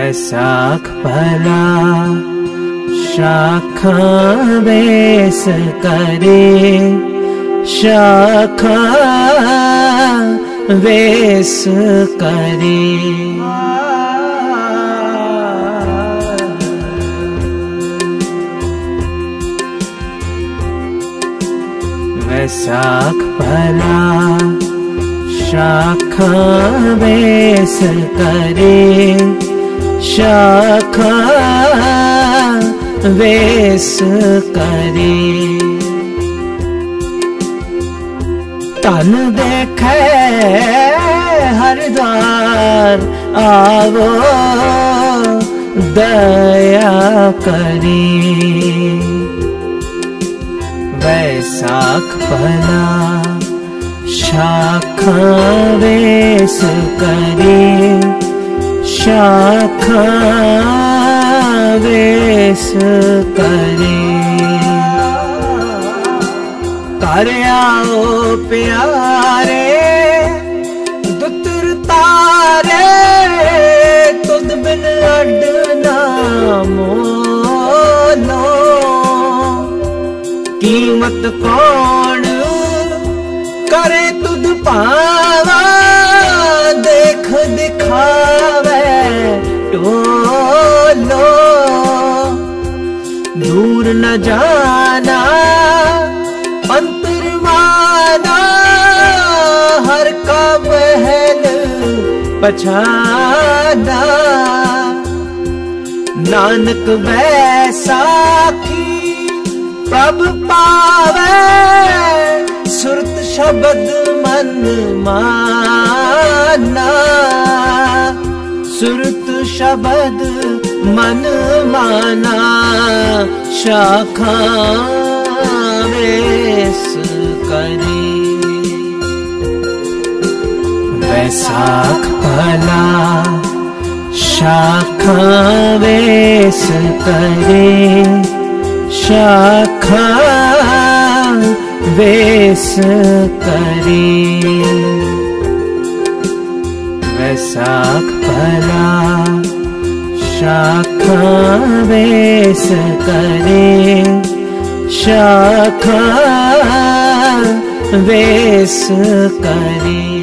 वैसाख पला शाखा वेस करे शाखा वेस करे वैसाख पला शाखा वेस करे शाखा वेस करे। तन देखे हरदार आवो दया करी। वैसाख पला शाखा वेस करे। शाखा वेस करे कर आओ प्यारे दुतर तारे तुद बिन अडना मोलो कीमत कौन करे तुद पावा देख दूर न जाना अंतरवाना हर का बहल पछाना। नानक वैसाखी प्रभ पावे, सुरत शब्द मन माना। सुरत शब्द मन माना शाखा वेस करे। वैसाख पला शाखा वेस करे। शाखा वेस करे। वैसाख पला शाखा वेस करे शाखा करे